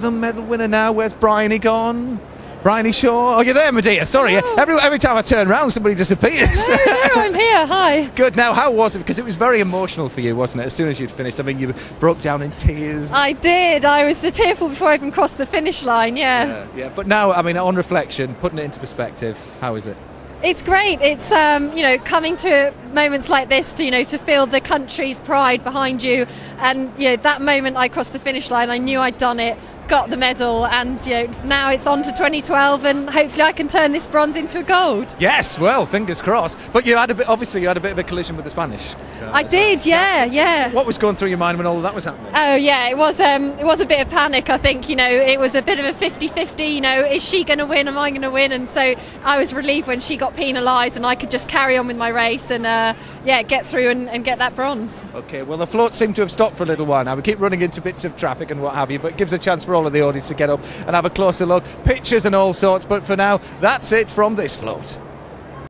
The medal winner now. Where's Bryony gone? Bryony Shaw. Oh, you're there, Medea. Sorry. Oh. Every, every time I turn around, somebody disappears. No, no, I'm here. Hi. Good. Now, how was it? Because it was very emotional for you, wasn't it? As soon as you'd finished, I mean, you broke down in tears. I did. I was tearful before I even crossed the finish line. Yeah. Yeah, yeah. But now, I mean, on reflection, putting it into perspective, how is it? It's great. It's um, you know coming to moments like this to you know to feel the country's pride behind you, and you know that moment I crossed the finish line, I knew I'd done it, got the medal, and you know now it's on to 2012, and hopefully I can turn this bronze into a gold. Yes. Well, fingers crossed. But you had a bit. Obviously, you had a bit of a collision with the Spanish. I did. Yeah, yeah. What was going through your mind when all of that was happening? Oh yeah, it was um, it was a bit of panic. I think you know it was a bit of a 50-50. You know, is she going to win? Am I going to win? And so I was relieved when she got penalised, and I could just carry on with my race and uh, yeah, get through and, and get that bronze. Okay, well, the float seemed to have stopped for a little while now. We keep running into bits of traffic and what have you, but it gives a chance for all of the audience to get up and have a closer look, pictures and all sorts. But for now, that's it from this float.